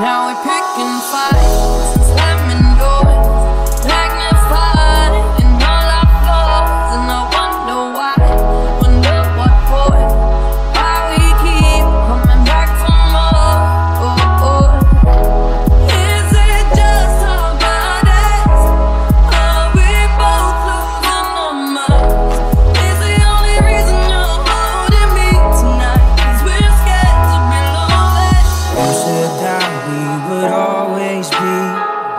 Now we pay.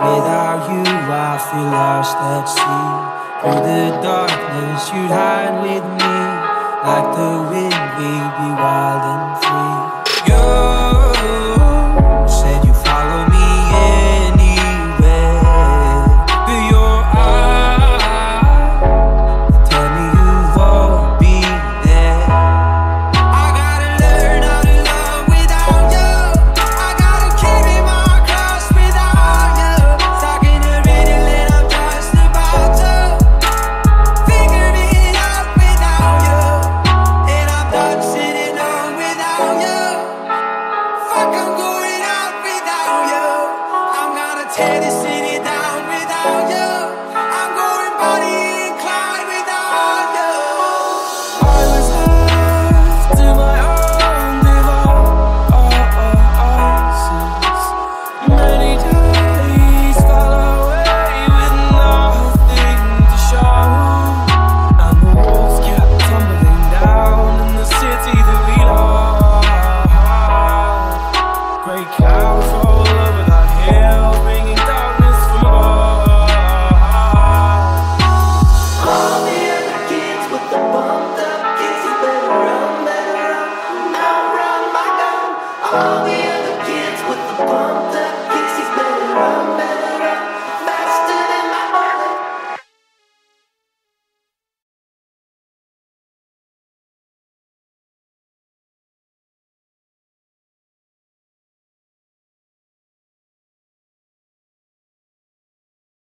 Without you, I feel lost at sea. Through the darkness, you'd hide with me like the wind. I'm gonna tear this city down without you. I'm going Clyde without you. I was left to my own devices. Many days away with nothing to show. Tumbling down in the city that we love. Up